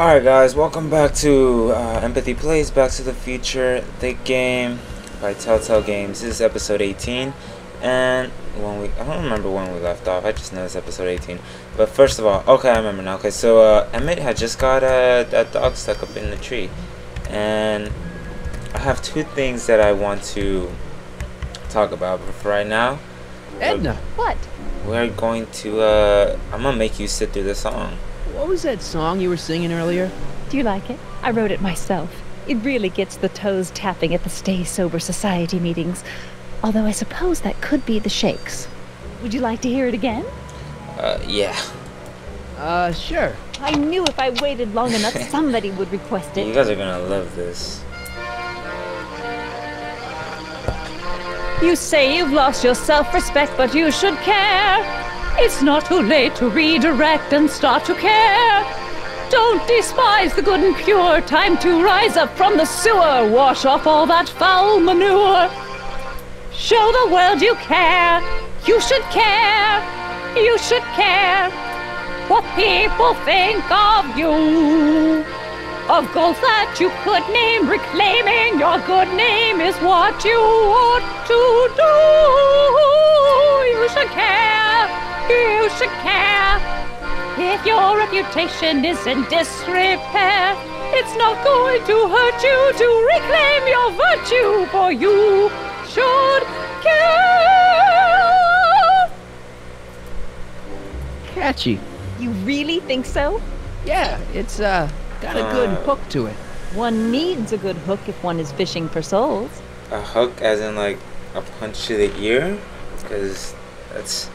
Alright guys, welcome back to uh, Empathy Plays Back to the Future, the game by Telltale Games. This is episode 18, and when we, I don't remember when we left off, I just know it's episode 18. But first of all, okay, I remember now. Okay, so uh, Emmett had just got uh, that dog stuck up in the tree, and I have two things that I want to talk about, but for right now, Edna, What? we're going to, uh, I'm gonna make you sit through the song. What was that song you were singing earlier? Do you like it? I wrote it myself. It really gets the toes tapping at the Stay Sober Society meetings. Although I suppose that could be the shakes. Would you like to hear it again? Uh, yeah. Uh, sure. I knew if I waited long enough, somebody would request it. You guys are gonna love this. You say you've lost your self respect, but you should care. It's not too late to redirect and start to care. Don't despise the good and pure. Time to rise up from the sewer. Wash off all that foul manure. Show the world you care. You should care. You should care. What people think of you. Of goals that you could name, reclaiming your good name is what you ought to do. You should care. You should care. If your reputation is in disrepair, it's not going to hurt you to reclaim your virtue, for you should care. Catchy. You really think so? Yeah, it's, uh, got a good Uh. hook to it. One needs a good hook if one is fishing for souls. A hook, as in like a punch to the ear, because that's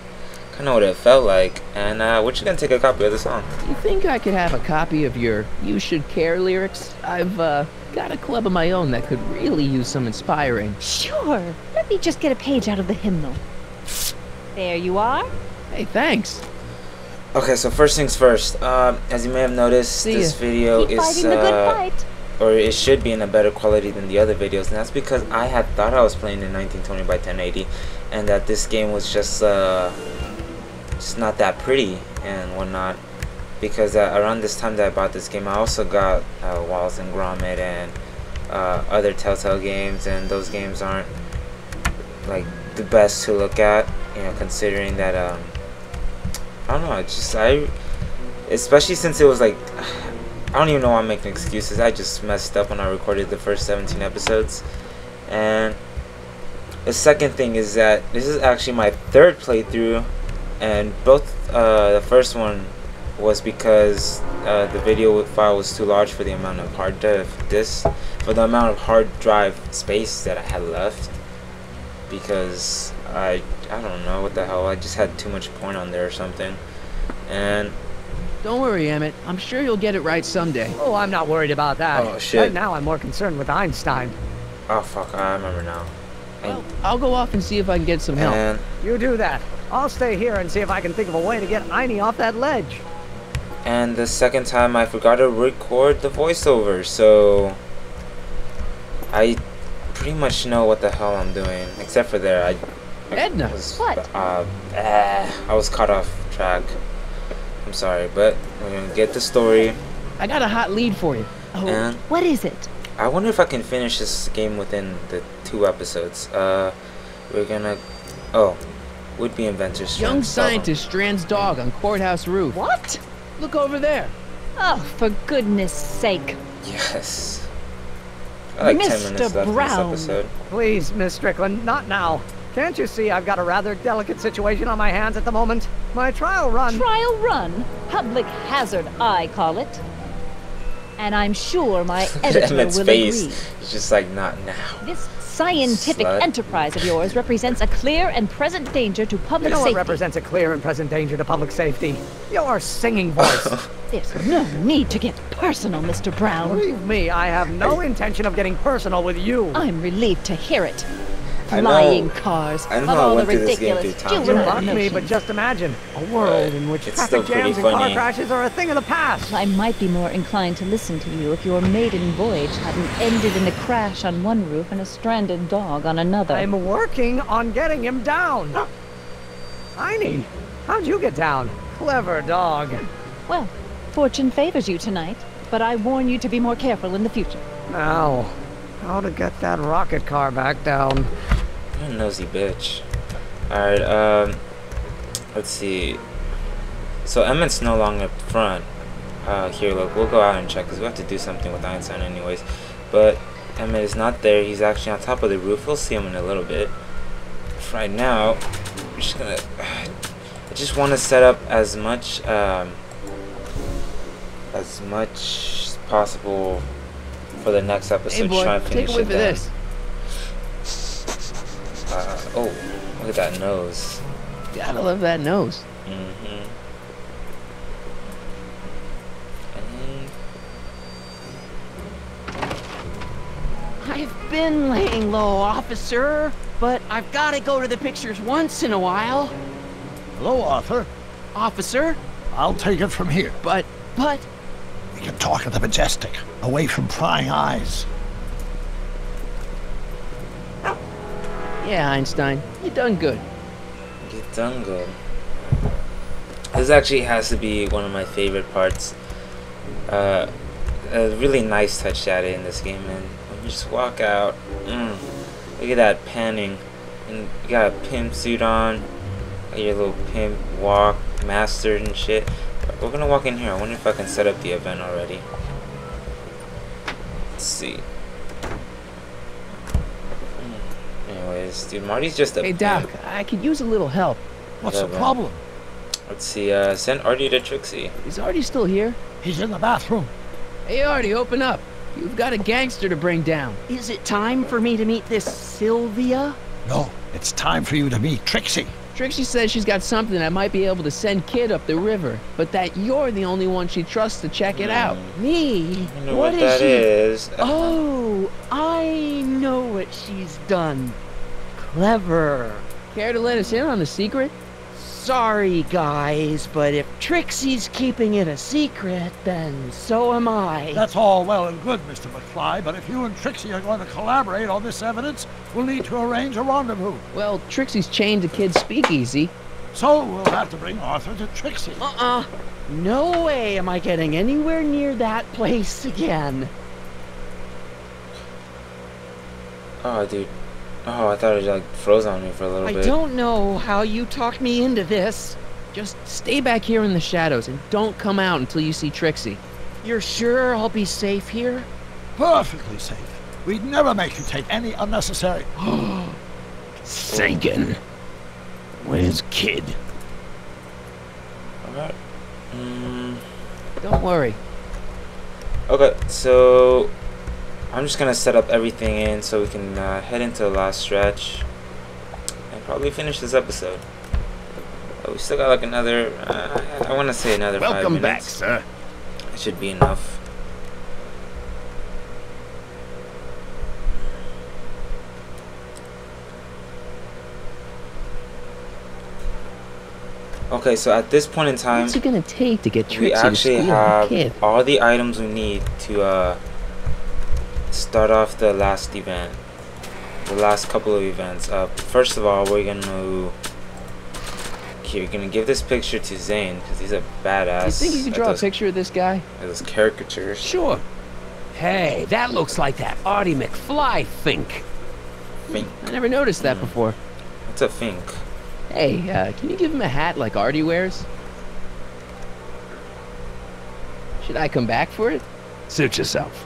kind of what it felt like. And uh, we're just gonna take a copy of the song. You think I could have a copy of your You Should Care lyrics? I've, uh, got a club of my own that could really use some inspiring. Sure. Let me just get a page out of the hymnal. There you are. Hey, thanks. Okay, so first things first. Um, as you may have noticed, See this ya. video Keep is fighting the good uh, fight. or it should be in a better quality than the other videos, and that's because I had thought I was playing in 1920 by 1080, and that this game was just uh, just not that pretty and whatnot. Because uh, around this time that I bought this game, I also got uh, Wallace and Gromit and uh, other Telltale games, and those games aren't like the best to look at, you know, considering that um, I don't know, it's just I, especially since it was like. I don't even know why I'm making excuses. I just messed up when I recorded the first 17 episodes. And the second thing is that this is actually my third playthrough, and both uh, the first one was because uh, the video file was too large for the amount of hard drive disk, for the amount of hard drive space that I had left. Because I I don't know what the hell. I just had too much porn on there or something. And Don't worry, Emmett. I'm sure you'll get it right someday. Oh, I'm not worried about that. Oh, shit. Right now, I'm more concerned with Einstein. oh fuck, I remember now. Well, I'll go off and see if I can get some help. and You do that. I'll stay here and see if I can think of a way to get Einie off that ledge. And the second time I forgot to record the voiceover, so I pretty much know what the hell I'm doing. Except for there, I Edna. was What? uh, eh, I was caught off track. I'm sorry, but we're gonna get the story. I got a hot lead for you. Oh, And what is it? I wonder if I can finish this game within the two episodes. Uh, we're gonna. Oh, would be inventors. Young Strand's dog. scientist strands dog on courthouse roof. What? Look over there. Oh, for goodness sake. Yes. I like 10 minutes Mr. left Brown. this episode. Please, Miss Strickland, not now. Can't you see I've got a rather delicate situation on my hands at the moment? My trial run. Trial run. Public hazard, I call it. And I'm sure my editor Emmett's will face. agree. It's just like, not now. This scientific enterprise of yours represents a clear and present danger to you public safety. what represents a clear and present danger to public safety? Your singing voice. There's no need to get personal, Mr. Brown. Believe me, I have no intention of getting personal with you. I'm relieved to hear it. I know- Flying cars I know of I all went the through this game ridiculous through times. You juvenile mock me, but just imagine a world in which It's traffic jams and car crashes are a thing of the past. I might be more inclined to listen to you if your maiden voyage hadn't ended in a crash on one roof and a stranded dog on another. I'm working on getting him down. Einie, how'd you get down? Clever dog. Well, fortune favors you tonight. but I warn you to be more careful in the future. Now, how to get that rocket car back down? A nosy bitch. Alright, um, let's see. So Emmett's no longer up front. Uh, here, look, we'll go out and check because we have to do something with Einstein anyways. But Emmett is not there. He's actually on top of the roof. We'll see him in a little bit. For right now, I'm just gonna. I just want to set up as much, um, as much as possible for the next episode. Hey boy, try and take finish a whiff it of down. this. Oh, look at that nose. Gotta love that nose. Mm-hmm. And I've been laying low, officer, but I've got to go to the pictures once in a while. Hello, Arthur. Officer, I'll take it from here. but, but, We can talk at the Majestic, away from prying eyes. Yeah, Einstein, you done good. Get done good. This actually has to be one of my favorite parts. Uh, a really nice touch at in this game, and you just walk out, mm, look at that panning, and you got a pimp suit on, your little pimp walk, mastered and shit. We're gonna walk in here. I wonder if I can set up the event already. Let's see. Hmm. Anyways, dude, Marty's just a Hey Doc, pimp. I could use a little help. What's the problem? Let's see, uh, send Artie to Trixie. Is Artie still here? He's in the bathroom. Hey Artie, open up. You've got a gangster to bring down. is it time for me to meet this Sylvia? No, it's time for you to meet Trixie. Trixie says she's got something that might be able to send Kid up the river, but that you're the only one she trusts to check it out. Me? I wonder what what, is that she? is. Oh, I know what she's done. Clever. Care to let us in on the secret? Sorry, guys, but if Trixie's keeping it a secret, then so am I. That's all well and good, Mr. McFly, but if you and Trixie are going to collaborate on this evidence, we'll need to arrange a rendezvous. Well, Trixie's chained to Kid's speakeasy. So we'll have to bring Arthur to Trixie. Uh-uh. No way am I getting anywhere near that place again. Oh, dude. Oh, I thought it like froze on me for a little I bit. I don't know how you talked me into this. Just stay back here in the shadows and don't come out until you see Trixie. You're sure I'll be safe here? Perfectly safe. We'd never make you take any unnecessary. Sinking. Where's Kid? Alright. Mm, Don't worry. okay, so I'm just gonna set up everything in so we can uh, head into the last stretch and probably finish this episode. Uh, we still got like another. Uh, I want to say another five Welcome back, sir. It should be enough. Okay, so at this point in time, What's it gonna take to get we Trixie to actually have Kid? all the items we need to uh, start off the last event. The last couple of events. Uh, first of all, we're gonna okay, we're gonna give this picture to Zane because he's a badass. You think you could at draw a picture of this guy? at those caricatures. Sure. Hey, that looks like that Artie McFly fink. Fink. I never noticed that before. What's a fink? Hey, uh, can you give him a hat like Artie wears? Should I come back for it? Suit yourself.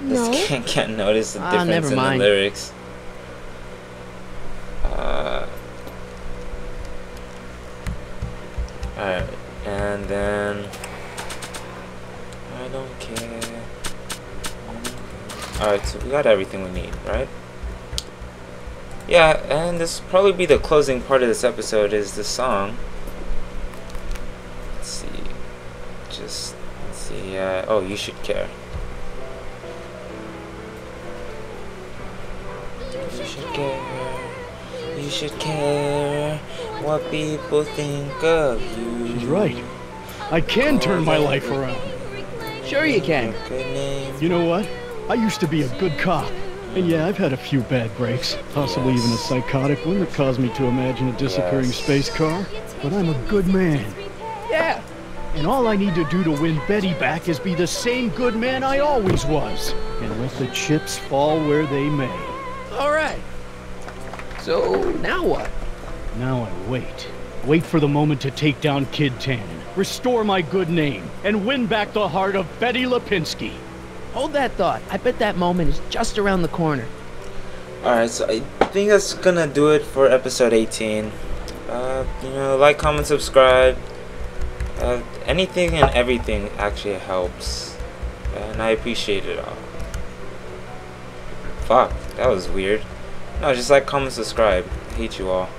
No. Just can't, can't notice the Ah, difference never in mind. the lyrics. Uh, Alright, and then I don't care. Alright, so we got everything we need, right? Yeah, and this will probably be the closing part of this episode is the song. Let's see. Just let's see, uh, oh you should care. Care. You should care what people think of you. She's right. I can turn my life around. Sure you can. Good name. You know what? I used to be a good cop. And yeah, I've had a few bad breaks, possibly even a psychotic one that caused me to imagine a disappearing Yes. space car. But I'm a good man. Yeah. And all I need to do to win Betty back is be the same good man I always was. And let the chips fall where they may. All right. So now what? Now I wait. Wait for the moment to take down Kid Tannen, restore my good name, and win back the heart of Betty Lipinski. Hold that thought. I bet that moment is just around the corner. Alright, so I think that's gonna do it for episode 18. Uh, you know, like, comment, subscribe. Uh, anything and everything actually helps. And I appreciate it all. Fuck, that was weird. No, just like, comment, subscribe. I hate you all.